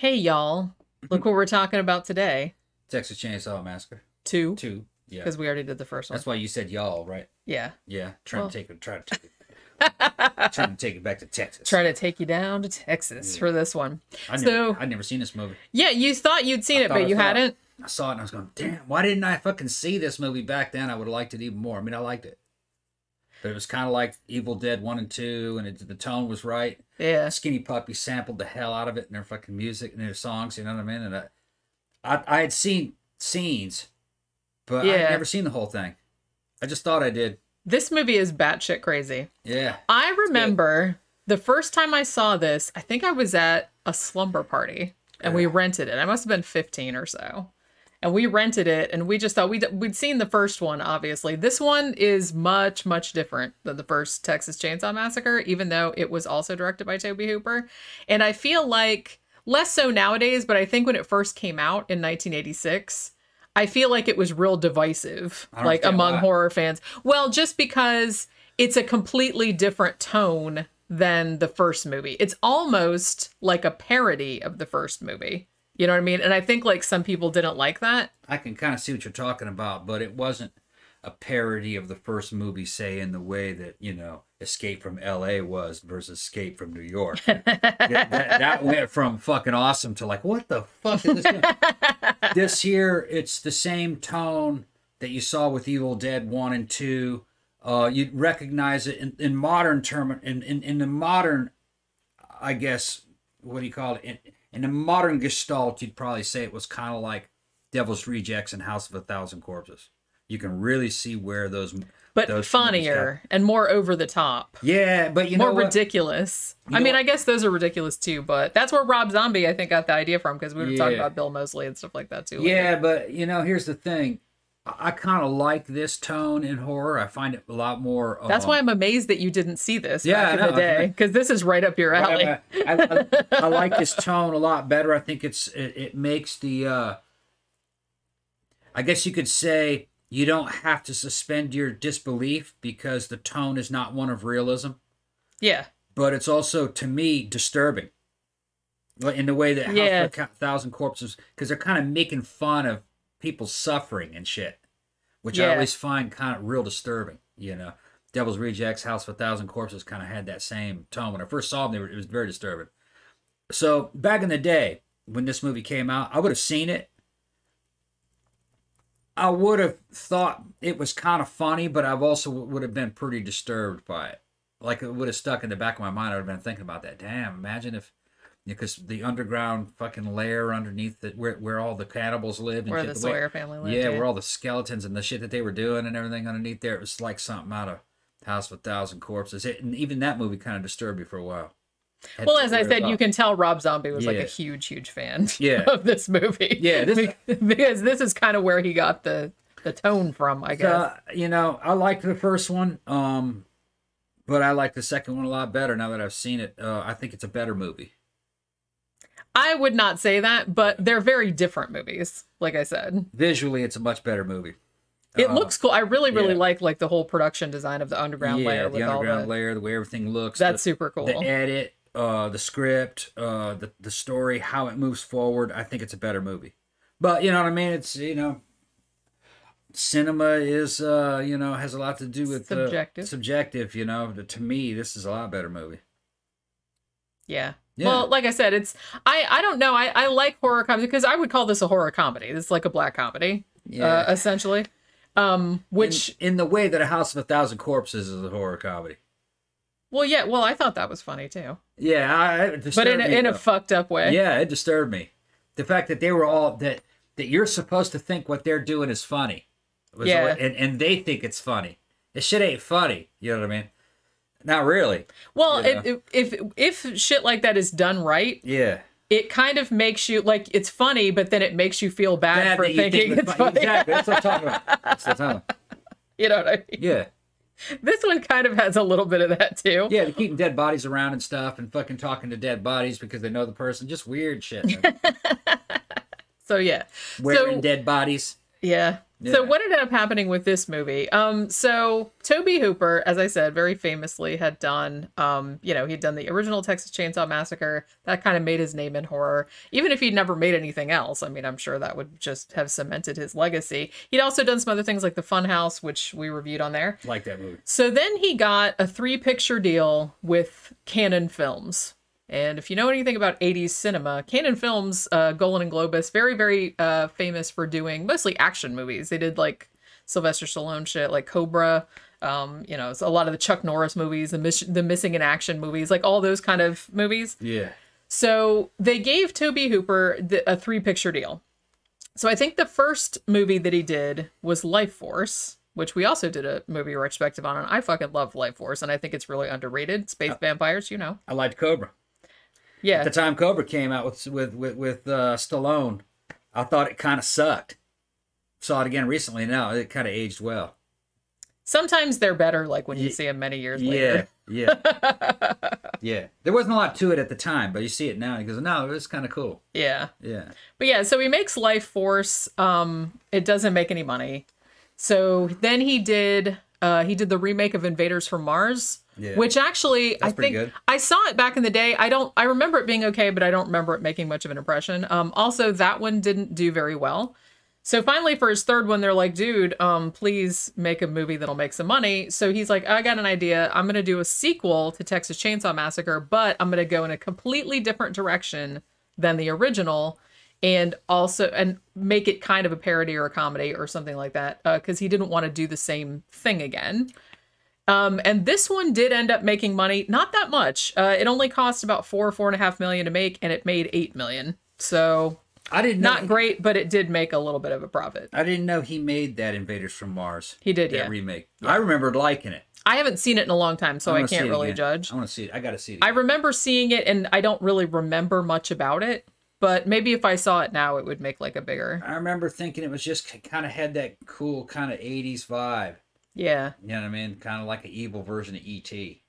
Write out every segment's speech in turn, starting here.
Hey, y'all. Look what we're talking about today. Texas Chainsaw Massacre Two, two. Yeah, because we already did the first one. that's why you said y'all, right? yeah. Yeah, trying Well- to take it, trying to take it, trying to take it back to Texas. Trying to take you down to Texas for this one. I never, so- I'd never seen this movie. Yeah, you thought you'd seen I it, but I you hadn't. I saw it and I was going, damn, why didn't I fucking see this movie back then? I would have liked it even more. I mean, I liked it. But it was kind of like Evil Dead 1 and 2, and it, the tone was right. Yeah. Skinny Puppy sampled the hell out of it in their fucking music and their songs, you know what I mean? And I, I, I had seen scenes, but Yeah. I'd never seen the whole thing. I just thought I did. This movie is batshit crazy. Yeah. I remember the first time I saw this, I think I was at a slumber party and we rented it. I must have been 15 or so. And we rented it and we just thought we'd, we'd seen the first one, obviously. This one is much, much different than the first Texas Chainsaw Massacre, even though it was also directed by Tobe Hooper. And I feel like less so nowadays, but I think when it first came out in 1986, I feel like it was real divisive, like among why. horror fans. Well, just because it's a completely different tone than the first movie. It's almost like a parody of the first movie. You know what I mean? And I think like some people didn't like that. I can kind of see what you're talking about, but it wasn't a parody of the first movie, say, in the way that, you know, Escape from LA was versus Escape from New York. that, that, that went from fucking awesome to like, what the fuck is this? this here, it's the same tone that you saw with Evil Dead 1 and 2. Uh, you'd recognize it in, in modern term, in, in, in the modern, I guess, what do you call it? In, in the modern gestalt, you'd probably say it was kind of like Devil's Rejects and House of a Thousand Corpses. You can really see where those, But those funnier and more over the top. Yeah, but you more know ridiculous. You I mean, what? I guess those are ridiculous too, but that's where Rob Zombie, I think, got the idea from because we were talking Yeah. about Bill Moseley and stuff like that too. Yeah, but you know, here's the thing. I, kind of like this tone in horror. I find it a lot more. That's um, why I'm amazed that you didn't see this Yeah, back in the day because this is right up your alley. I, I, I, I like this tone a lot better. I think it's it, it makes the. uh I guess you could say you don't have to suspend your disbelief because the tone is not one of realism, yeah. but it's also to me disturbing. In the way that Yeah. House of a Thousand Corpses, because they're kind of making fun of people's suffering and shit, which I always find kind of real disturbing. You know, Devil's Rejects, House of a Thousand Corpses kind of had that same tone. When I first saw them, were, it was very disturbing. So back in the day when this movie came out, I would have seen it. I would have thought it was kind of funny, but I've also would have been pretty disturbed by it. Like it would have stuck in the back of my mind. I would have been thinking about that. Damn, imagine if, because the underground fucking lair underneath the, where where all the cannibals lived and Where shit, the way- Sawyer family lived. yeah, where all the skeletons and the shit that they were doing and everything underneath there, it was like something out of House of a Thousand Corpses. It, and even that movie kind of disturbed me for a while. Had Well, as I said, you can tell Rob Zombie was like a huge, huge fan Yeah. of this movie. Yeah, this- because this is kind of where he got the the tone from, I guess. Uh, you know, I liked the first one, um, but I like the second one a lot better now that I've seen it. Uh, I think it's a better movie. I would not say that, but they're very different movies. Like I said, Visually, it's a much better movie. it Uh, looks cool. I really, really yeah. like like the whole production design of the underground yeah, lair the with all underground the. lair, the way everything looks. That's the, super cool. The edit, uh, the script, uh, the the story, how it moves forward. I think it's a better movie. But you know what I mean? It's you know, cinema is uh, you know has a lot to do with Subjective. subjective. You know, to me, this is a lot better movie. Yeah. Yeah. Well, like I said, it's I I don't know. I I like horror comedy because I would call this a horror comedy. It's like a black comedy, uh, essentially. Um, which in, in the way that a House of a Thousand Corpses is a horror comedy. well, yeah, well, I thought that was funny too, Yeah, I, it but in a, in a fucked up way. yeah, it disturbed me. The fact that they were all that that you're supposed to think what they're doing is funny, Yeah. and and they think it's funny. This shit ain't funny. You know what I mean? Not really. Well, it, if if shit like that is done right, Yeah. it kind of makes you like it's funny, but then it makes you feel bad, Bad for you think thinking it's funny. Exactly. That's what I'm talking about. That's what I'm talking about. you know what I mean? Yeah. This one kind of has a little bit of that too. Yeah, they're keeping dead bodies around and stuff and fucking talking to dead bodies because they know the person. Just weird shit. So yeah. Wearing so dead bodies. Yeah. Yeah. So what ended up happening with this movie? Um, so Tobe Hooper, as I said, very famously had done, um, you know, he'd done the original Texas Chainsaw Massacre. That kind of made his name in horror. Even if he'd never made anything else, I mean, I'm sure that would just have cemented his legacy. He'd also done some other things like The Funhouse, which we reviewed on there. Like that movie. So then he got a three picture deal with Cannon Films. And if you know anything about 80s cinema, Cannon Films, uh, Golan and Globus, very, very uh, famous for doing mostly action movies. They did like Sylvester Stallone shit, like Cobra, um, you know, a lot of the Chuck Norris movies, the, the Missing in Action movies, like all those kind of movies. Yeah. So they gave Tobe Hooper the, a three picture deal. So I think the first movie that he did was Lifeforce, which we also did a movie retrospective on. And I fucking love Lifeforce, and I think it's really underrated. Space vampires, you know. I liked Cobra. Yeah. At the time Cobra came out with with with, with uh, Stallone, I thought it kind of sucked. Saw it again recently. Now it kind of aged well. Sometimes they're better, like when you see them many years Yeah, later. yeah, yeah. Yeah. There wasn't a lot to it at the time, but you see it now. and He goes, "No, it was kind of cool." Yeah. Yeah, But yeah, so he makes Lifeforce. Um, it doesn't make any money. So then he did uh he did the remake of Invaders from Mars. Yeah. Which actually I That's pretty think good. I saw it back in the day. I don't I remember it being okay, but I don't remember it making much of an impression. Um also that one didn't do very well. So finally for his third one, they're like, dude, um, please make a movie that'll make some money. So he's like, I got an idea. I'm gonna do a sequel to Texas Chainsaw Massacre, but I'm gonna go in a completely different direction than the original and also and make it kind of a parody or a comedy or something like that because he didn't want to do the same thing again um, and this one did end up making money not that much uh, it only cost about four four and a half million to make and it made eight million so I didn't know, not great but it did make a little bit of a profit I didn't know he made that Invaders from Mars. He did, that yeah. remake. I remembered liking it. i haven't seen it in a long time so I i wanna see can't really again. judge I want to see it. I got to see it. i remember seeing it and i don't really remember much about it but maybe if i saw it now it would make like a bigger I remember thinking it was just kind of had that cool kind of 80s vibe. Yeah You know what I mean? Kind of like an evil version of E.T.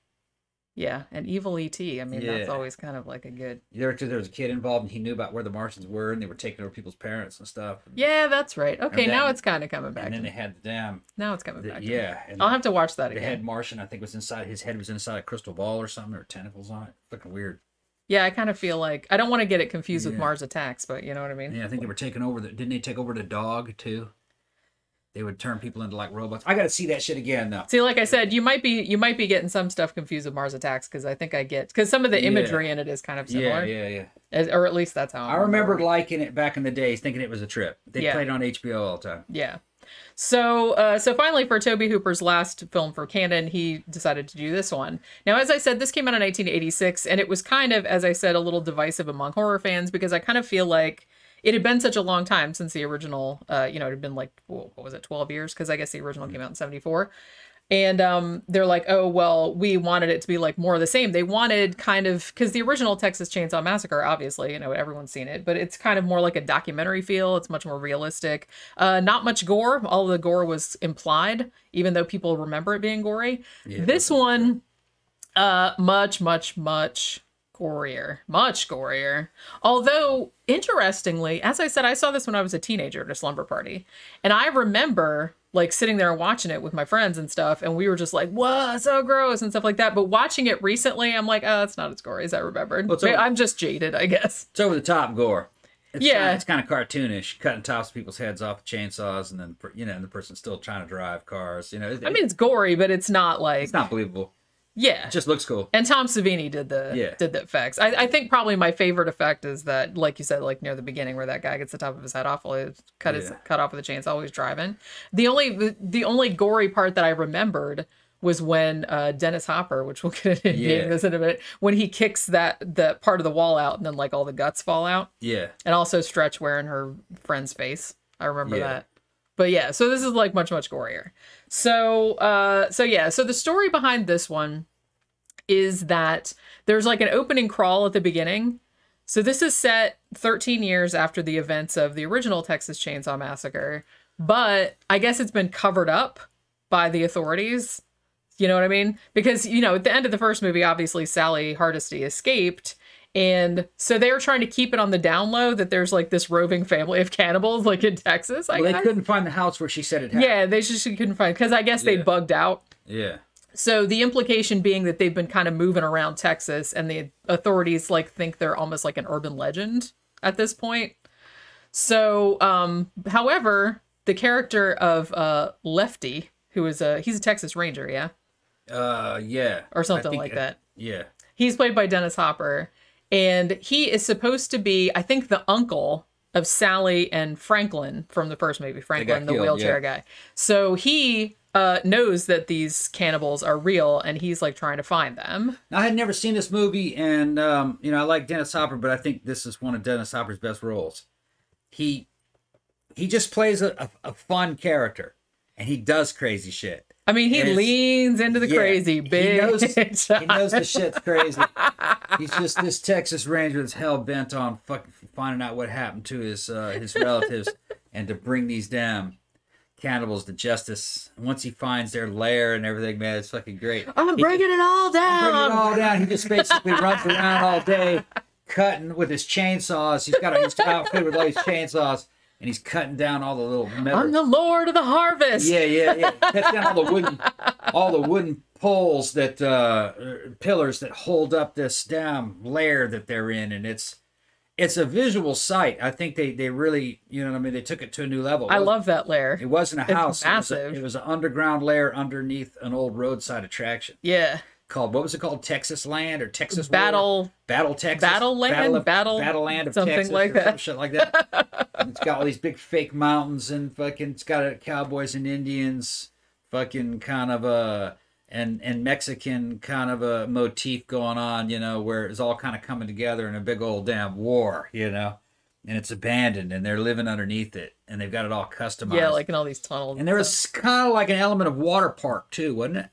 yeah and evil et i mean that's always kind of like a good There, there was a kid involved, and he knew about where the Martians were, and they were taking over people's parents and stuff. Yeah, that's right. Okay, now it's kind of coming back. And then they had the damn, Now it's coming the, back. to yeah. And I'll have to watch that the again. head Martian, I think, was inside. His head was inside a crystal ball or something, or tentacles on it. Looking weird. Yeah, I kind of feel like I don't want to get it confused with Mars Attacks, but you know what I mean. Yeah, I think they were taking over the. Didn't they take over the dog too? They would turn people into like robots. I got to see that shit again though. See, like I said, you might be you might be getting some stuff confused with Mars Attacks because I think I get because some of the Yeah. imagery in it is kind of Yeah, similar, yeah, yeah. As- or at least that's how I remember liking it back in the days, thinking it was a trip. They Yeah. played it on HBO all the time. Yeah. So, uh, so finally, for Tobe Hooper's last film for Cannon, he decided to do this one. Now, as I said, this came out in 1986, and it was kind of, as I said, a little divisive among horror fans because I kind of feel like it had been such a long time since the original. Uh, you know, it had been like what was it, 12 years? Because I guess the original came out in 74. And um, they're like, oh, well, we wanted it to be like more of the same. They wanted kind of, because the original Texas Chainsaw Massacre, obviously, you know, everyone's seen it, but it's kind of more like a documentary feel. It's much more realistic. Uh, not much gore. All the gore was implied, even though people remember it being gory. this one, uh, much, much, much gorier. Much gorier. Although, interestingly, as I said, I saw this when I was a teenager at a slumber party. And I remember like sitting there and watching it with my friends and stuff. And we were just like, whoa, so gross and stuff like that. But watching it recently, I'm like, oh, it's not as gory as I remembered. Well, over- I'm just jaded, I guess. It's over the top gore. It's Yeah. kinda, it's kind of cartoonish, cutting tops of people's heads off with chainsaws, and then you know, and the person's still trying to drive cars. You know, it, I mean, it's gory, but it's not like, it's not believable. Yeah. Just looks cool. And Tom Savini did the Yeah. did the effects. I, I think probably my favorite effect is that, like you said, like near the beginning where that guy gets the top of his head off while he's cut his cut off with a chainsaw he's driving. The only the, the only gory part that I remembered was when uh, Dennis Hopper, which we'll get into Yeah. this in a minute, when he kicks that the part of the wall out and then like all the guts fall out, Yeah, and also Stretch wearing her friend's face. I remember Yeah. that. But yeah, so this is like much much gorier. So uh so yeah, so the story behind this one is that there's like an opening crawl at the beginning. So this is set 13 years after the events of the original Texas Chainsaw Massacre, but I guess it's been covered up by the authorities. You know what I mean? Because you know, at the end of the first movie, obviously Sally Hardesty escaped, And so they were trying to keep it on the down low that there's like this roving family of cannibals like in Texas. I Well, they couldn't find the house where she said it happened. Yeah, they just couldn't find because I guess they bugged out. Yeah. So the implication being that they've been kind of moving around Texas, and the authorities like think they're almost like an urban legend at this point. So, um, however, the character of uh, Lefty, who is a he's a Texas Ranger, yeah, Uh, yeah. or something think like it- that. Yeah. He's played by Dennis Hopper, and he is supposed to be, I think, the uncle of Sally and Franklin from the first movie, Franklin, the killed, wheelchair guy. So he uh, knows that these cannibals are real, and he's like trying to find them. I had never seen this movie, and um, you know, I like Dennis Hopper, but I think this is one of Dennis Hopper's best roles. He he just plays a, a, a fun character, and he does crazy shit. I mean, he it's- leans into the Yeah, crazy he knows- He knows the shit's crazy. He's just this Texas Ranger that's hell bent on fucking finding out what happened to his uh, his relatives and to bring these damn cannibals to justice. And once he finds their lair and everything, man, it's fucking great. I'm He bringing it all down. Bring it all down. He just basically runs around all day, cutting with his chainsaws. He's got a, he's outfitted with all these chainsaws, and he's cutting down all the little metal. I'm the Lord of the Harvest. Yeah, yeah, yeah. Cuts down all the wooden, all the wooden poles that uh, pillars that hold up this damn lair that they're in, and it's it's a visual sight. I think they they really, you know, what I mean, they took it to a new level. I love that lair. It wasn't a It's house. It was, a, massive. it was an underground lair underneath an old roadside attraction Yeah. called what was it called? Texas Land or Texas War? Battle. Battle Texas, Battle Land? of, Battle- Battle Land of something Texas, like or that. some shit like that. It's got all these big fake mountains and fucking. It's got a cowboys and Indians, fucking kind of a and and Mexican kind of a motif going on, you know, where it's all kind of coming together in a big old damn war, you know, and it's abandoned and they're living underneath it and they've got it all customized. Yeah, like in all these tunnels. and there was kind of like an element of water park too, wasn't it?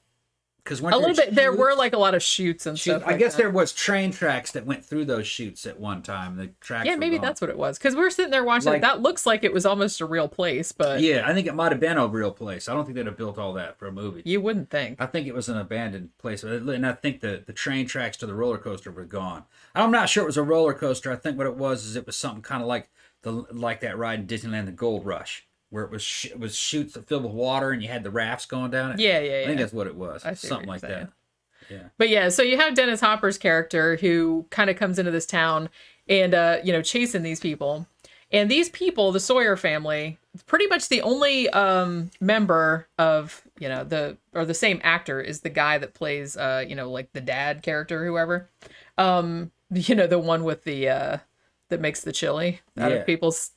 Because a little bit. There were like a lot of chutes and Shoot, stuff. I guess that. there was train tracks that went through those chutes at one time. The tracks. Yeah, maybe gone. that's what it was. Because we were sitting there watching. Like- That looks like it was almost a real place, but Yeah, I think it might have been a real place. I don't think they'd have built all that for a movie. you wouldn't think. I think it was an abandoned place, and I think the the train tracks to the roller coaster were gone. I'm not sure it was a roller coaster. I think what it was is it was something kind of like the like that ride in Disneyland, the Gold Rush, where it was sh- it was chutes filled with water and you had the rafts going down it. Yeah, yeah, yeah. I think that's what it was. Something like saying. that. Yeah. But yeah, so you have Dennis Hopper's character who kind of comes into this town and uh, you know, chasing these people. And these people, the Sawyer family, pretty much the only um member of, you know, the or the same actor is the guy that plays uh, you know, like the dad character, whoever. Um, you know, the one with the uh that makes the chili out Yeah. of people's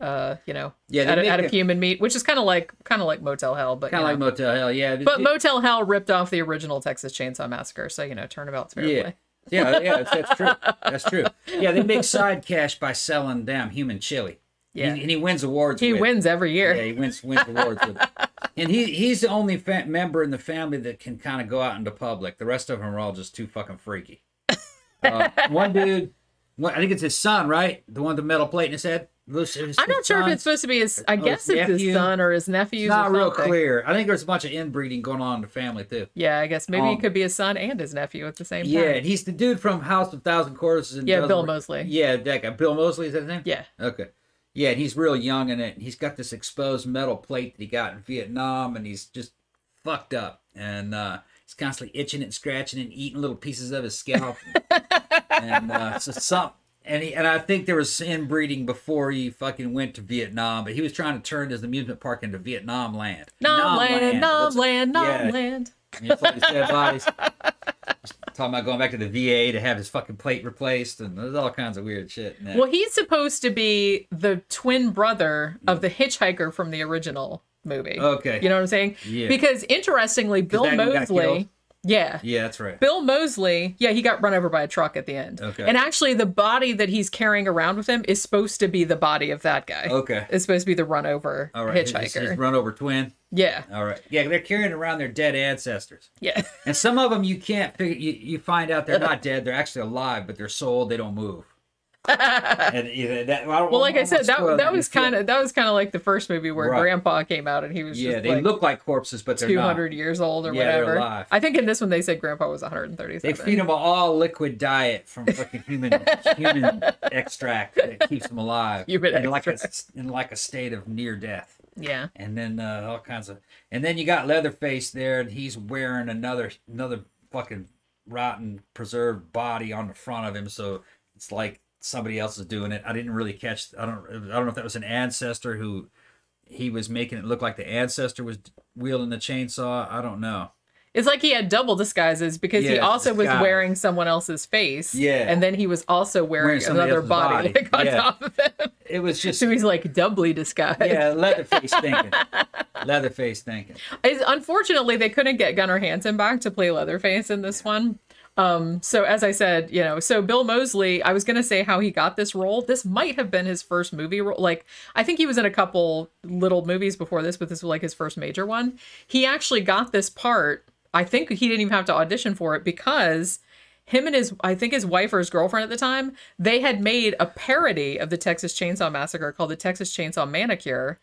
uh, you know, Yeah, out, make out of human meat, which is kind of like kind of like Motel Hell, but Kind of like Motel Hell, yeah. But Motel Hell ripped off the original Texas Chainsaw Massacre, so you know, turnabout's fair Yeah. play. Yeah, yeah, that's, that's true. That's true. Yeah, they make side cash by selling damn human chili. Yeah. He- and he wins awards. He with it. wins every year. Yeah, he wins wins awards with it. And he he's the only member in the family that can kind of go out into public. The rest of them are all just too fucking freaky. Uh, one dude, I think it's his son, right? The one with the metal plate in his head. Looks- his I'm not sure if it's supposed to be his. I Oh, guess his it's his son or his nephews. It's not real clear. I think there's a bunch of inbreeding going on in the family too. Yeah, I guess maybe Um, it could be his son and his nephew at the same time. Yeah, and he's the dude from House of Thousand Corpses. And Yeah, Bill Moseley. Yeah, that guy. Bill Moseley is that his name? Yeah. Okay. Yeah, and he's real young in it. and He's got this exposed metal plate that he got in Vietnam, and he's just fucked up. And uh, he's constantly itching and scratching and eating little pieces of his scalp. and uh, so some, and he, and I think there was inbreeding before he fucking went to Vietnam, but he was trying to turn his amusement park into Vietnam land. Nom land, nom land, nom yeah. land. and it's like his dead bodies. Talking about going back to the VA to have his fucking plate replaced, and there's all kinds of weird shit. Well, he's supposed to be the twin brother of the hitchhiker from the original movie. Okay. You know what I'm saying? Yeah. Because interestingly, Bill Moseley. Yeah. yeah, that's right. Bill Moseley, yeah, he got run over by a truck at the end. Okay. And actually, the body that he's carrying around with him is supposed to be the body of that guy. Okay. It's supposed to be the run over All right. Hitchhiker. his run over twin. yeah. All right. Yeah, they're carrying around their dead ancestors. Yeah. And some of them you can't figure, you, you find out they're not dead. They're actually alive, but they're so old they don't move. And either that, well, Well, like I said, that that was kind of that was kind of like the first movie where Right. Grandpa came out and he was yeah. just They like look like corpses, but they're two hundred years old or Yeah, whatever. I think in this one they said Grandpa was one hundred and They feed them all liquid diet from fucking human human extract that keeps them alive Human in like a in like a state of near death. Yeah, and then uh, all kinds of and then you got leatherface there and he's wearing another another fucking rotten preserved body on the front of him so it's like somebody else is doing it i didn't really catch i don't i don't know if that was an ancestor who he was making it look like the ancestor was wielding the chainsaw i don't know it's like he had double disguises because he Yeah, also was wearing someone else's face. Yeah. and then he was also wearing, Wearing another body, body. like on Yeah. top of him. it was just So he's like doubly disguised. yeah leatherface thinking leatherface thinking Is- Unfortunately, they couldn't get Gunnar Hansen back to play Leatherface in this one. Um, so as I said, you know, so Bill Moseley, I was gonna say how he got this role. This might have been his first movie role. Like, I think he was in a couple little movies before this, but this was like his first major one. He actually got this part. I think he didn't even have to audition for it because him and his I think his wife or his girlfriend at the time, they had made a parody of the Texas Chainsaw Massacre called the Texas Chainsaw Manicure.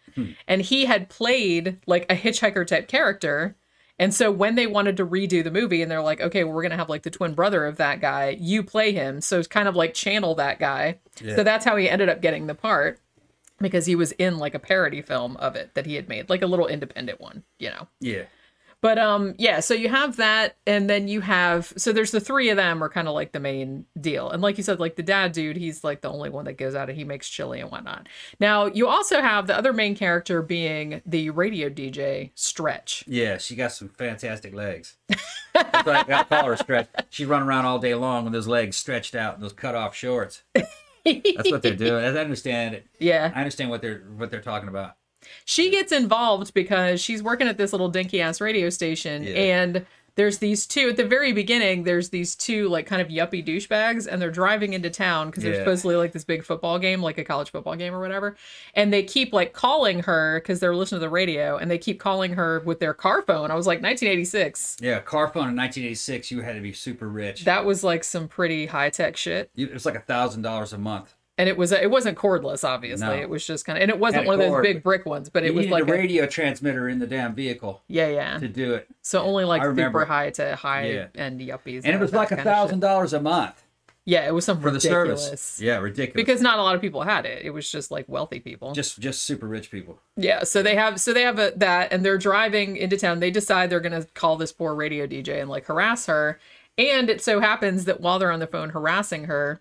And he had played like a hitchhiker type character. And so when they wanted to redo the movie and they're like, okay, well, we're gonna have like the twin brother of that guy, you play him. So it's kind of like channel that guy. Yeah. So that's how he ended up getting the part. Because he was in like a parody film of it that he had made, like a little independent one, you know. yeah But um yeah, so you have that and then you have so there's the three of them are kind of like the main deal. And like you said, like the dad dude, he's like the only one that goes out and he makes chili and whatnot. Now you also have the other main character being the radio DJ Stretch. Yeah, she got some fantastic legs. That's what I, I call her stretch. She run around all day long with those legs stretched out in those cut off shorts. That's what they're doing. I understand it. Yeah. I understand what they're what they're talking about. She gets involved because she's working at this little dinky ass radio station Yeah. and there's these two at the very beginning there's these two like kind of yuppie douchebags and they're driving into town because there's Yeah. supposedly like this big football game like a college football game or whatever and they keep like calling her because they're listening to the radio and they keep calling her with their car phone i was like 1986 Yeah, car phone in 1986, you had to be super rich. that was like some pretty high-tech shit it was like a thousand dollars a month. And it was it wasn't cordless obviously No. it was just kind of and it wasn't Had a one of those big brick ones but it was like a a, radio transmitter in the damn vehicle yeah yeah to do it, so only like super high to high Yeah. end yuppies and it was like a kind of shit. thousand dollars a month Yeah, it was some for the ridiculous. service. Yeah, ridiculous. Because not a lot of people had it. It was just like wealthy people. just just super rich people. yeah, so they have so they have a, that and they're driving into town. They decide they're going to call this poor radio DJ and like harass her. And it so happens that while they're on the phone harassing her,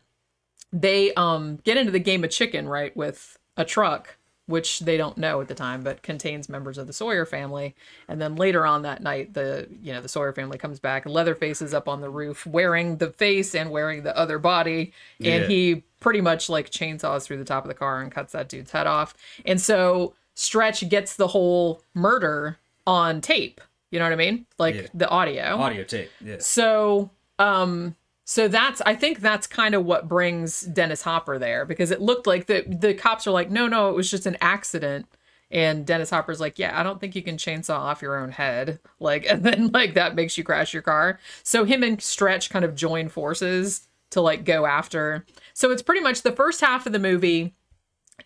they um get into the game of chicken, right, with a truck which they don't know at the time, but contains members of the Sawyer family. And then later on that night, the you know the Sawyer family comes back, and Leatherface is up on the roof wearing the face and wearing the other body, and Yeah. he pretty much like chainsaws through the top of the car and cuts that dude's head off. And so Stretch gets the whole murder on tape. You know what I mean? Like Yeah. the audio. Audio tape. Yeah. So, um, so that's I think that's kind of what brings Dennis Hopper there because it looked like the the cops are like, no, no, it was just an accident. And Dennis Hopper's like, yeah, I don't think you can chainsaw off your own head. Like, and then like that makes you crash your car. So him and Stretch kind of join forces to like go after. So it's pretty much the first half of the movie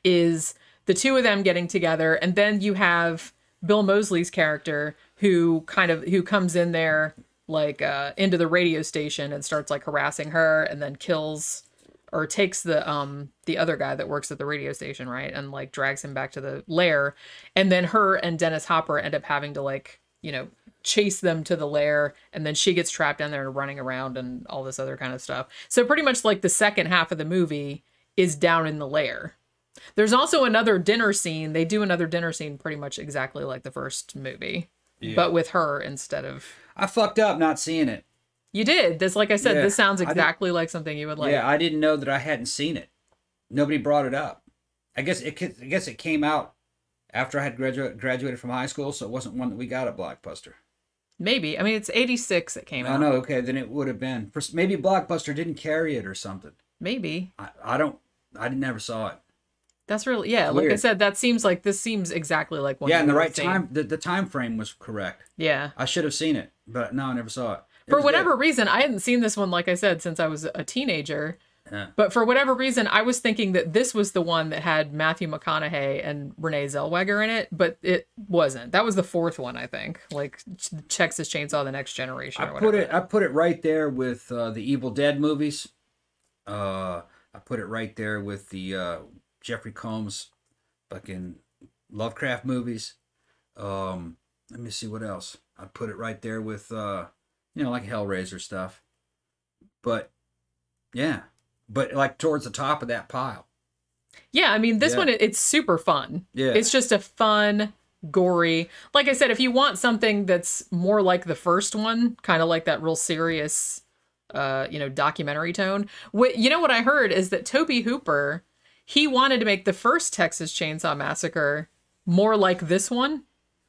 is the two of them getting together and then you have bill moseley's character who kind of who comes in there like uh into the radio station and starts like harassing her and then kills or takes the um the other guy that works at the radio station right and like drags him back to the lair. And then her and dennis hopper end up having to like you know chase them to the lair. And then she gets trapped down there and running around and all this other kind of stuff. So pretty much like the second half of the movie is down in the lair. There's also another dinner scene. They do another dinner scene pretty much exactly like the first movie, but with her instead of. I fucked up not seeing it. You did this, like I said. Yeah, this sounds exactly like something you would like. yeah, I didn't know that I hadn't seen it. Nobody brought it up. I guess it. I guess it came out after I had graduated graduated from high school, so it wasn't one that we got at Blockbuster. Maybe. I mean, it's '86 it came I out. know. Okay, then it would have been. Maybe Blockbuster didn't carry it or something. Maybe I, I don't. I never saw it. That's really yeah. Like I said, that seems like this seems exactly like one. yeah, and the right time. The, the time frame was correct. Yeah. I should have seen it, but no, I never saw it. It For whatever good. reason, I hadn't seen this one, like I said, since I was a teenager. Yeah. But for whatever reason, I was thinking that this was the one that had Matthew McConaughey and Renee Zellweger in it, but it wasn't. That was the fourth one, I think. Like Ch- Texas Chainsaw: The Next Generation. I put whatever. it. I put it right there with uh, the Evil Dead movies. Uh, I put it right there with the uh, Jeffrey Combs, fucking Lovecraft movies. Um, let me see what else. I put it right there with uh, you know, like Hellraiser stuff. But yeah, but like towards the top of that pile. Yeah, I mean, this Yeah. one it's super fun. Yeah. It's just a fun, gory. Like I said, if you want something that's more like the first one, kind of like that real serious, uh, you know, documentary tone. What you know what I heard is that Tobe Hooper, he wanted to make the first Texas Chainsaw Massacre more like this one.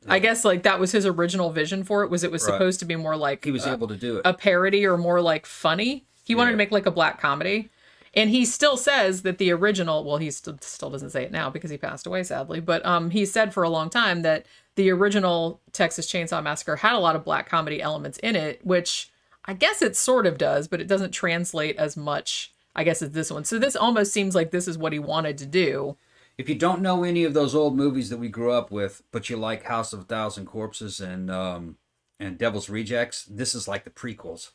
I guess like that was his original vision for it. Was it was Right. supposed to be more like He was uh, able to do it. a parody or more like funny. He wanted to make like a black comedy. And he still says that the original, well, he still, still doesn't say it now because he passed away sadly, but um, he said for a long time that the original Texas Chainsaw Massacre had a lot of black comedy elements in it, which I guess it sort of does, but it doesn't translate as much, I guess, it's this one. So this almost seems like this is what he wanted to do. If you don't know any of those old movies that we grew up with, but you like House of a Thousand Corpses and um and Devil's Rejects, this is like the prequels.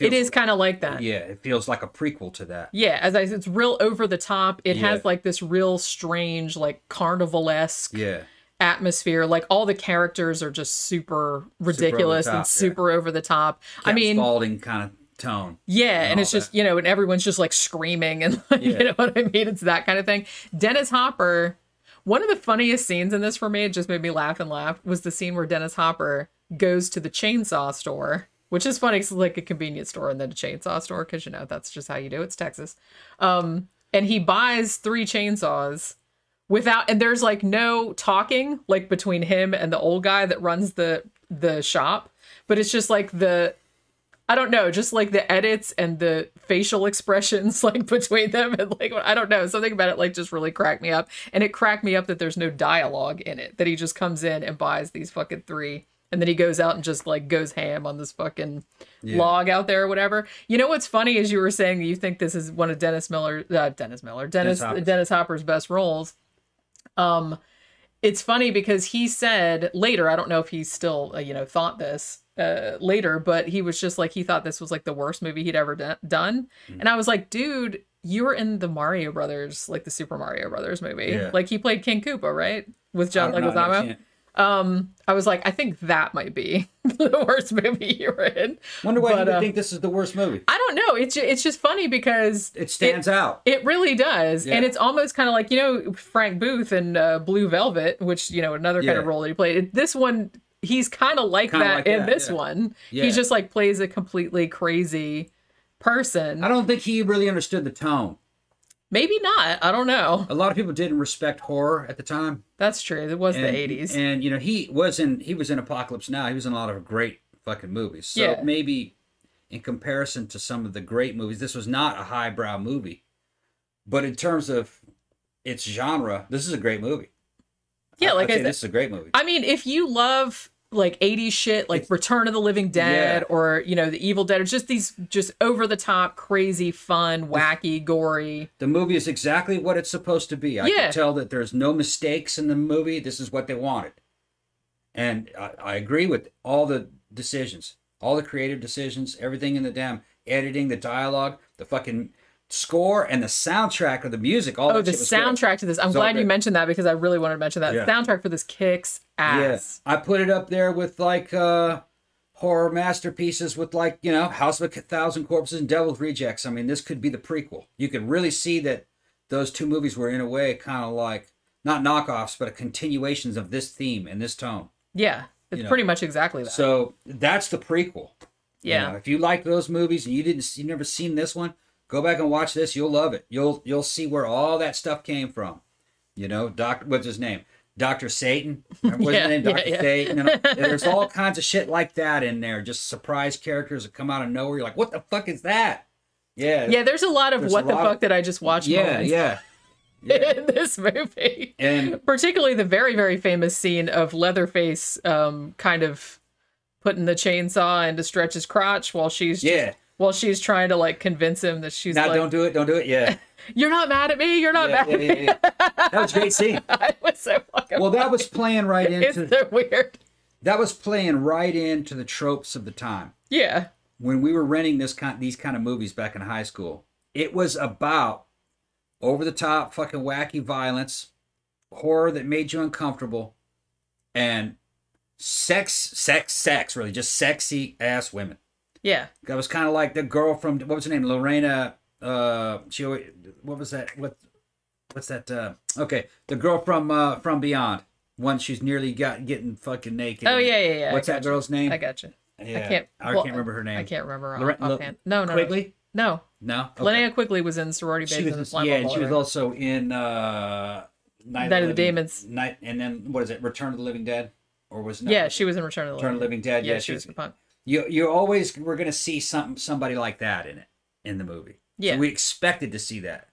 It Feels- is kind of like that. Yeah, it feels like a prequel to that. Yeah, as I said, it's real over the top. It Yeah. has like this real strange, like carnival esque Yeah. atmosphere. Like all the characters are just super ridiculous top, and super over the top. I mean, Spaulding kind of tone. yeah, and all it's just you know, and everyone's just like screaming and like, Yeah. you know what I mean. It's that kind of thing. Dennis Hopper. One of the funniest scenes in this for me, it just made me laugh and laugh, was the scene where Dennis Hopper goes to the chainsaw store, which is funny 'cause it's like a convenience store and then a chainsaw store because you know that's just how you do it. It's Texas. Um, and he buys three chainsaws without and there's like no talking like between him and the old guy that runs the the shop but it's just like the i don't know just like the edits and the facial expressions like between them and like i don't know something about it like just really cracked me up and it cracked me up that there's no dialogue in it that he just comes in and buys these fucking three and then he goes out and just like goes ham on this fucking log out there or whatever. You know what's funny is you were saying you think this is one of Dennis Miller, uh, Dennis Miller, Dennis Dennis Dennis, Hopper's. Hopper's best roles. Um, it's funny because he said later, I don't know if he still uh, you know thought this uh, later, but he was just like he thought this was like the worst movie he'd ever do- done, Hmm. and I was like, dude. You were in the Mario Brothers, like the Super Mario Brothers movie. Yeah. Like he played King Koopa, right? With John I don't know, I Leguizamo. Um, I was like, I think that might be the worst movie you were in. Wonder why But, you would uh, think this is the worst movie. I don't know. It's it's just funny because It stands out. it really does, and it's almost kind of like you know Frank Booth in uh, Blue Velvet, which you know another kind of role that he played. It, this one, he's kind of like Kinda that like in that, this yeah. one. Yeah. He just like plays a completely crazy person. I don't think he really understood the tone. Maybe not. I don't know. A lot of people didn't respect horror at the time. That's true. It was and, the eighties. And you know, he was in he was in Apocalypse Now. He was in a lot of great fucking movies. So Yeah. maybe in comparison to some of the great movies, this was not a highbrow movie. But in terms of its genre, this is a great movie. Yeah, like I'd I said- this is a great movie. I mean, if you love like 80s shit, like Return of the Living Dead Yeah. or, you know, The Evil Dead, or just these just over the top, crazy, fun, wacky, gory. The movie is exactly what it's supposed to be. I Yeah. can tell that there's no mistakes in the movie. This is what they wanted. And I, I agree with all the decisions, all the creative decisions, everything in the damn editing, the dialogue, the fucking score, and the soundtrack of the music. All Oh, the shit was great. soundtrack to this. I'm glad you mentioned that because I really wanted to mention that. Yeah. Soundtrack for this kicks Yeah, ass. I put it up there with like uh horror masterpieces with like you know House of a Thousand Corpses and Devil's Rejects. I mean, this could be the prequel. You could really see that those two movies were in a way kind of like not knockoffs, but a continuations of this theme and this tone. Yeah. It's You know. pretty much exactly that. So that's the prequel. You yeah. know, if you like those movies and you didn't, you never seen this one, go back and watch this. You'll love it. You'll you'll see where all that stuff came from. You know, Doctor, what's his name? Doctor Satan. What's Yeah, his name? yeah, Doctor yeah. Satan. And there's all kinds of shit like that in there. Just surprise characters that come out of nowhere. You're like, what the fuck is that? Yeah. Yeah, there's a lot of what the fuck of- did I just watch Yeah. moments Yeah. Yeah. in this movie. And particularly the very very famous scene of leatherface um kind of putting the chainsaw into stretch's crotch while she's just yeah. While she's trying to like convince him that she's Now like, don't do it. Don't do it. Yeah. "You're not mad at me. You're not yeah, mad yeah, at me." yeah, yeah. That was a great scene. I was so fucking. Well, that was playing right into. it's into so weird. that was playing right into the tropes of the time. Yeah, when we were renting this kind these kind of movies back in high school, it was about over the top fucking wacky violence, horror that made you uncomfortable, and sex, sex, sex, really just sexy ass women. Yeah. That was kind of like the girl from what was her name, Lorena. Uh, she always- what was that? What what's that? Uh, okay, the girl from uh, from Beyond. Once she's nearly got getting fucking naked. Oh yeah, yeah, yeah. What's that gotcha. girl's name? I got you. Yeah, I can't. I well, can't remember her name. I can't remember off- offhand. No, no, Quigley? no. No. no. Linnea Quigley was in Sorority she Babes was and yeah, and she was also in uh, Night, Night of the Demons. Night, and then what is it? Return of the Living Dead, or was it? Yeah, she was in Return of the Return of the Living. Living Dead. Yeah, Yeah, she was she's the punk. You. You always were gonna see something somebody like that in it in the movie. Yeah. so we expected to see that.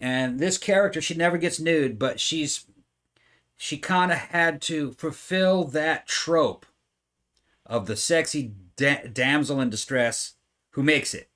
And this character, she never gets nude, but she's she kind of had to fulfill that trope of the sexy da- damsel in distress who makes it.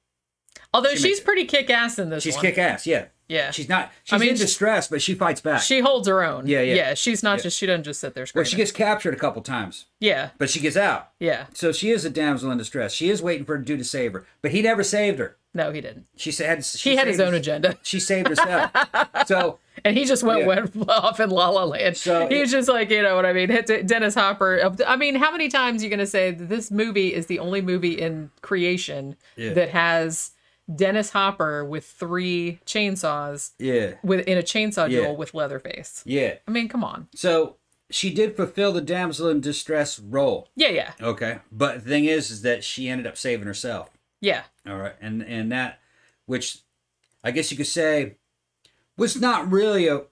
Although she she's it. pretty kick ass in this She's one. kick ass, yeah. Yeah. She's not. She's I mean, in she- distress, but she fights back. She holds her own. Yeah, yeah. Yeah, she's not Yeah. just she doesn't just sit there well, she gets captured a couple times, yeah, but she gets out. yeah. So she is a damsel in distress. She is waiting for a dude to save her, but he never saved her. No, he didn't. She said she He had his own agenda, She saved herself. so and he just went, Yeah. went off in La La Land. So- he was just like, you know what I mean? Hit Dennis Hopper. I mean, how many times are you gonna say that this movie is the only movie in creation Yeah. that has Dennis Hopper with three chainsaws yeah, with in a chainsaw Yeah. duel with Leatherface? yeah. I mean, come on. So she did fulfill the damsel in distress role. Yeah, yeah, Okay, but the thing is, is that she ended up saving herself. yeah. All right, and and that, which, I guess you could say, was not really a.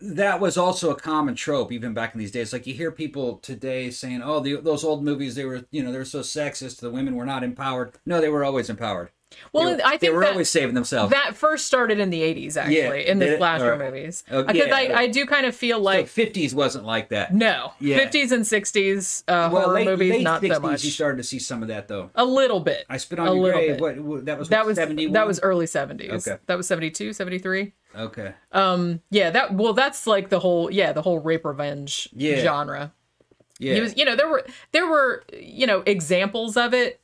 That was also a common trope even back in these days. Like you hear people today saying, "Oh, the, those old movies, they were, you know, they were so sexist. The women were not empowered." No, they were always empowered. Well, were, I think they were that, always saving themselves. that first started in the 80s actually Yeah, in the slasher movies Oh, because yeah. I, I do kind of feel like the fifties wasn't like that. no Yeah. 50s and 60s uh, well, horror late, movies late not 60s, so much You started to see some of that though. a little bit I spit on A your little grave. What, what that was? that was 71? that was early 70s Okay. that was 72 73 okay. um yeah that well that's like the whole yeah the whole rape revenge Yeah. genre Yeah, was you know there were there were you know examples of it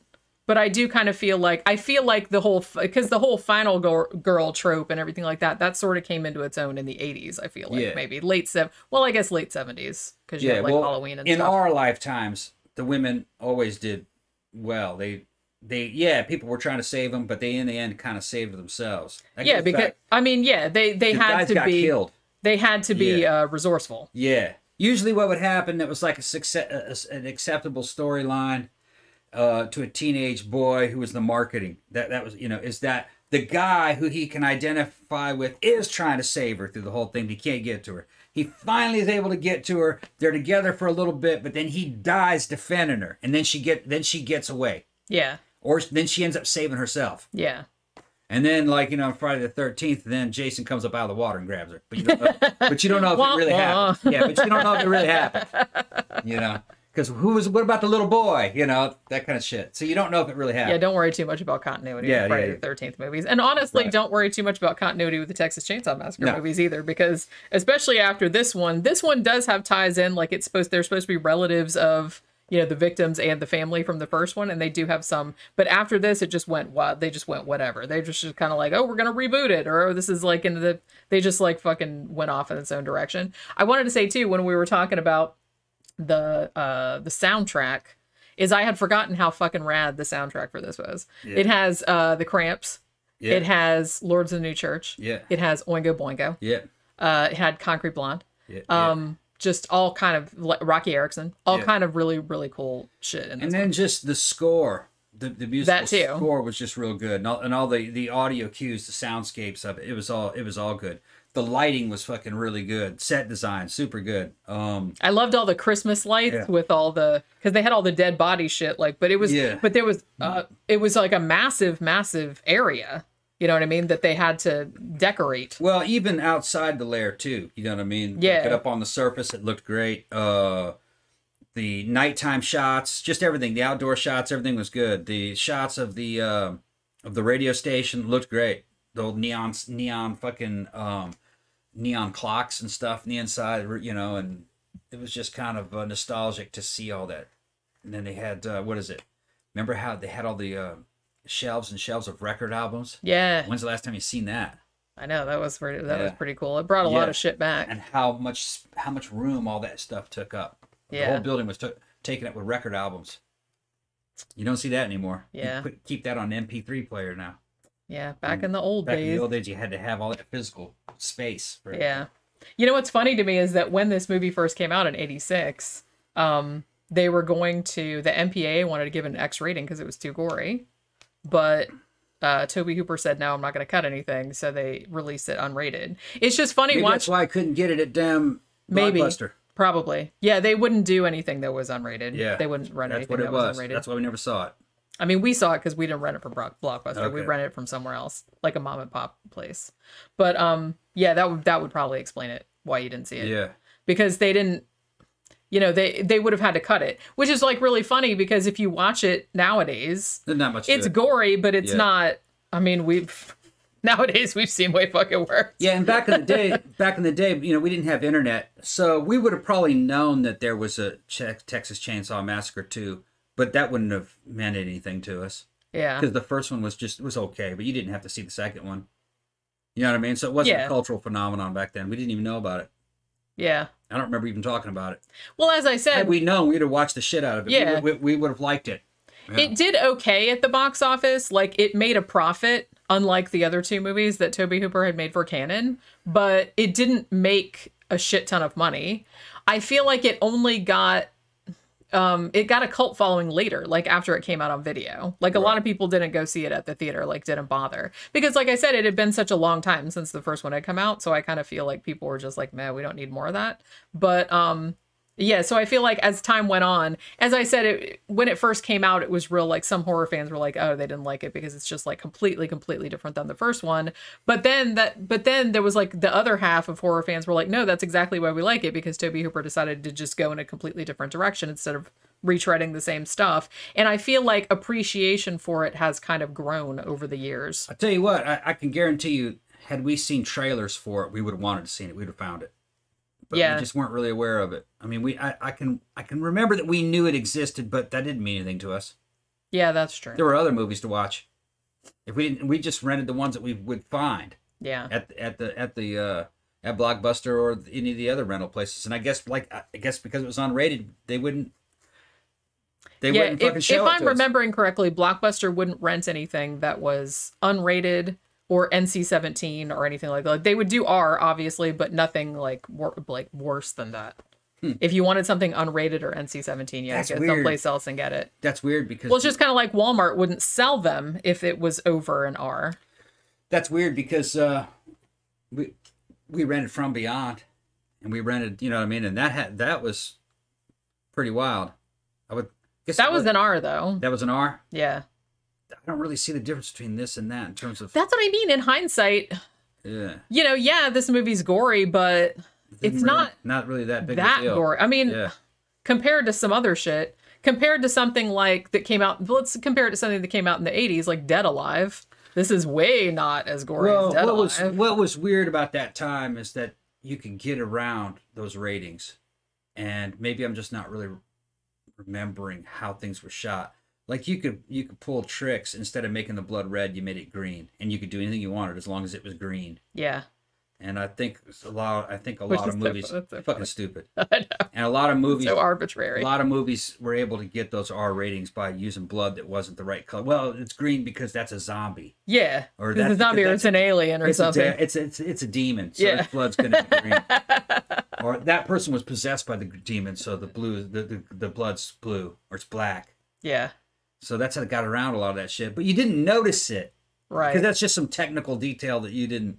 but i do kind of feel like i feel like the whole because the whole final girl, girl trope and everything like that that sort of came into its own in the 80s i feel like Yeah. maybe late seven well i guess late 70s because you yeah. have like well, halloween and stuff. in stuff our lifetimes, the women always did well. They, they, yeah, people were trying to save them, but they in the end kind of saved themselves. Yeah because i mean yeah they they the had to be killed. they had to be Yeah. uh resourceful Yeah. Usually, what would happen that was like a success, an acceptable storyline uh, to a teenage boy who was the marketing. That that was you know is that the guy who he can identify with is trying to save her through the whole thing. But he can't get to her. He finally is able to get to her. They're together for a little bit, but then he dies defending her, and then she get then she gets away, yeah or then she ends up saving herself. yeah And then, like you know, on Friday the Thirteenth, then Jason comes up out of the water and grabs her. But you don't know, but you don't know if it really happened. Yeah, but you don't know if it really happened. You know, because who was? What about the little boy? You know, that kind of shit. So you don't know if it really happened. yeah don't worry too much about continuity Yeah, with Friday yeah, the 13th movies and honestly Right. don't worry too much about continuity with the Texas Chainsaw Massacre No. movies either because especially after this one this one does have ties in like it's supposed they're supposed to be relatives of you know the victims and the family from the first one and they do have some but after this it just went what they just went whatever they just, just kind of like oh we're gonna reboot it or oh this is like into the they just like fucking went off in its own direction i wanted to say too when we were talking about the uh the soundtrack is i had forgotten how fucking rad the soundtrack for this was it has uh the cramps Yeah. it has lords of the new church Yeah. it has oingo boingo Yeah. uh it had concrete blonde Yeah. yeah. um just all kind of like roky erickson all Yeah. kind of really really cool shit and then just the score. The, the musical That too. score was just real good, and all, and all the, the audio cues, the soundscapes of it, it was all it was all good. The lighting was fucking really good. Set design, super good. Um, I loved all the Christmas lights Yeah. with all the because they had all the dead body shit. Like, but it was, Yeah. but there was, uh, it was like a massive, massive area. You know what I mean? That they had to decorate. Well, even outside the lair too. You know what I mean? Yeah. Like up on the surface, it looked great. Uh, the nighttime shots, just everything. The outdoor shots, everything was good. The shots of the uh, of the radio station looked great. The old neon neon fucking um, neon clocks and stuff on the inside, you know, and it was just kind of uh, nostalgic to see all that. And then they had uh, what is it? Remember how they had all the uh, shelves and shelves of record albums? Yeah, When's the last time you seen that? I know that was pretty. That was pretty cool. It brought a lot of shit back. And how much how much room all that stuff took up. Yeah. The whole building was took taken up with record albums. You don't see that anymore. You Yeah. put- keep that on an MP3 player now. Yeah, back in the old days. Back in the old days, you had to have all that physical space. For Yeah. You know what's funny to me is that when this movie first came out in 86, um, they were going to, the MPA wanted to give an X rating because it was too gory. But uh, Tobe Hooper said, no, I'm not going to cut anything. So they released it unrated. It's just funny Maybe watch. that's why I couldn't get it at damn Maybe. Blockbuster. Probably. Yeah, they wouldn't do anything that was unrated. Yeah, They wouldn't run That's anything what it that was. was unrated. That's why we never saw it. I mean, we saw it because we didn't rent it from Block- Blockbuster. We Okay. rented it from somewhere else, like a mom and pop place. But um, yeah, that would that would probably explain it why you didn't see it. Yeah. because they didn't you know they they would have had to cut it which is like really funny because if you watch it nowadays There's not much. it's it. gory but it's Yeah. not i mean we've nowadays we've seen way fucking worse Yeah, and back in the day, back in the day, you know, we didn't have internet, so we would have probably known that there was a Texas Chainsaw Massacre too, but that wouldn't have meant anything to us yeah because the first one was just was okay, but you didn't have to see the second one. You know what I mean? So it wasn't Yeah. a cultural phenomenon back then. We didn't even know about it. yeah I don't remember even talking about it. well as i Had said we known, we'd have watched the shit out of it. Yeah. we, we, we would have liked it. Yeah. it did okay at the box office like it made a profit unlike the other two movies that tobe hooper had made for Cannon but it didn't make a shit ton of money i feel like it only got um it got a cult following later like after it came out on video. Like a lot of people didn't go see it at the theater like didn't bother. Because like i said it had been such a long time since the first one had come out so i kind of feel like people were just like man we don't need more of that. But um yeah, so I feel like as time went on, as I said, it when it first came out, it was real like some horror fans were like, oh, they didn't like it because it's just like completely, completely different than the first one. But then that, but then there was like the other half of horror fans were like, no, that's exactly why we like it because Tobe Hooper decided to just go in a completely different direction instead of retreading the same stuff. And I feel like appreciation for it has kind of grown over the years. I tell you what, I, I can guarantee you, had we seen trailers for it, we would have wanted to see it. We'd have found it. But Yeah. we just weren't really aware of it. I mean, we I, I can I can remember that we knew it existed, but that didn't mean anything to us. Yeah, that's true. There were other movies to watch. If we didn't, we just rented the ones that we would find Yeah. at at the at the uh, at Blockbuster or any of the other rental places. And I guess like I guess because it was unrated, they wouldn't. They yeah, wouldn't fucking if, show if it I'm to us. remembering correctly, Blockbuster wouldn't rent anything that was unrated or NC-17 or anything like that. Like, they would do R, obviously, but nothing like wor- like worse than that. If you wanted something unrated or NC-17, yeah, Hmm. Go someplace else and get it. That's weird because Well, it's just kind of like Walmart wouldn't sell them if it was over an R. that's weird because uh, we we rented from Beyond, and we rented, you know what I mean, and that had that was pretty wild. I would guess That it was an R, though. that was an R. Yeah, I don't really see the difference between this and that in terms of that's what I mean. In hindsight, yeah. you know, yeah, this movie's gory, but it's Really- not not really that big that of a deal. gory. I mean, Yeah, compared to some other shit, compared to something like that came out. Let's compare it to something that came out in the '80s, like Dead Alive. This is way not as gory well, as Dead what was Alive. what was weird about that time is that you could get around those ratings, and maybe I'm just not really remembering how things were shot. Like you could you could pull tricks instead of making the blood red, you made it green, and you could do anything you wanted as long as it was green. yeah, And I think a lot. I think a Which lot of movies so fucking stupid, I know. and a lot of movies so arbitrary. a lot of movies were able to get those R ratings by using blood that wasn't the right color. Well, it's green because that's a zombie. Yeah, Or that's not because or it's an alien or It's a, something. de- it's, it's it's a demon, so Yeah. blood's gonna be green. or that person was possessed by the demon, so the blue the, the, the blood's blue or it's black. yeah, So that's how it got around a lot of that shit. But you didn't notice it right. because that's just some technical detail that you didn't.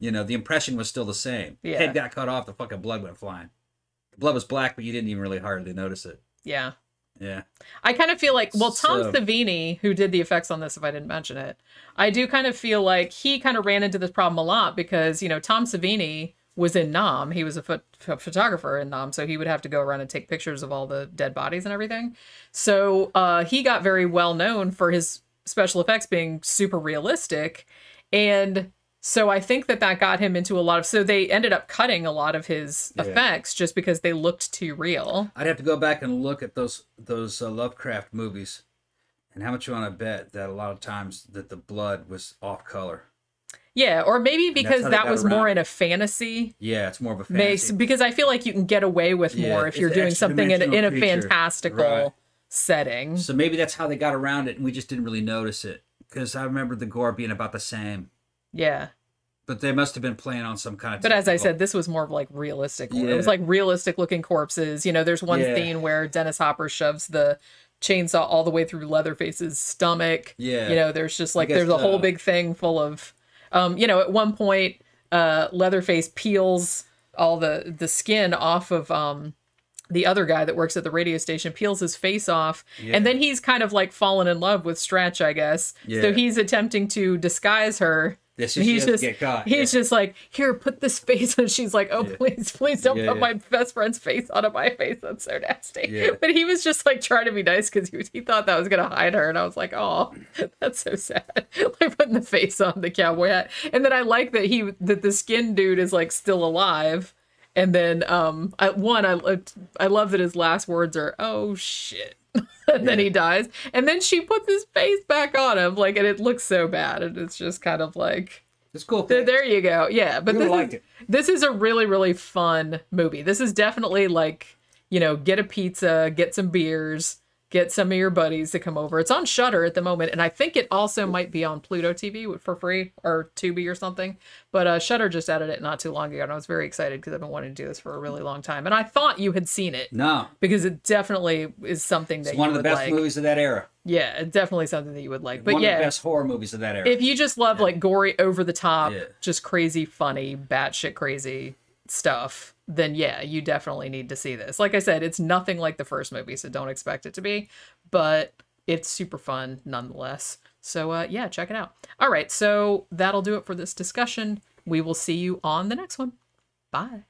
You know, the impression was still the same. Yeah. Head got cut off, the fucking blood went flying. The blood was black, but you didn't even really hardly notice it. yeah. Yeah. I kind of feel like, well, Tom So- Savini, who did the effects on this, if I didn't mention it, I do kind of feel like he kind of ran into this problem a lot because, you know, Tom Savini was in Nam. He was a, ph- photographer in Nam, so he would have to go around and take pictures of all the dead bodies and everything. So uh, he got very well known for his special effects being super realistic, and so I think that that got him into a lot of. So they ended up cutting a lot of his Yeah. effects just because they looked too real. I'd have to go back and look at those those uh, Lovecraft movies, and how much you want to bet that a lot of times that the blood was off color. Yeah, or maybe because that was more in a fantasy Yeah, it's more of a fantasy. Because I feel like you can get away with Yeah, more if you're doing something in, in a fantastical Right. setting. So maybe that's how they got around it, and we just didn't really notice it because I remember the gore being about the same. Yeah. But they must have been playing on some kind of. But as I said, this was more of like realistic. gore. It was like realistic looking corpses. You know, there's one Yeah. scene where Dennis Hopper shoves the chainsaw all the way through Leatherface's stomach. Yeah. You know, there's just like guess, there's a whole uh, big thing full of um, you know, at one point, uh Leatherface peels all the the skin off of um the other guy that works at the radio station peels his face off Yeah. and then he's kind of like fallen in love with Stretch, I guess. So he's attempting to disguise her. Yeah, And she he's just get caught, he's just like, here, put this face and she's like, Oh Yeah. please, please don't Yeah, put yeah. my best friend's face onto my face. That's so nasty. Yeah. But he was just like trying to be nice because he was he thought that was gonna hide her, and I was like, Oh, that's so sad. like putting the face on the cowboy hat. And then I like that he that the skin dude is like still alive. And then um I, one I I love that his last words are oh shit. and then he dies. And then she puts his face back on him like and it looks so bad and it's just kind of like It's cool. there, there you go. Yeah, but this liked is, it. this is a really really fun movie. This is definitely like you know get a pizza, get some beers, get some of your buddies to come over. It's on Shudder at the moment, and I think it also might be on Pluto TV for free or Tubi or something. But uh, Shudder just added it not too long ago, and I was very excited because I've been wanting to do this for a really long time. And I thought you had seen it No, because it definitely is something that it's one of the best like. movies of that era. Yeah, definitely something that you would like. But one yeah, of the best horror movies of that era. if you just love like gory, over the top, Yeah. just crazy, funny, batshit crazy stuff, then yeah, you definitely need to see this. Like I said, it's nothing like the first movie, so don't expect it to be, but it's super fun nonetheless. So uh, yeah, check it out. All right, so that'll do it for this discussion. We will see you on the next one. Bye.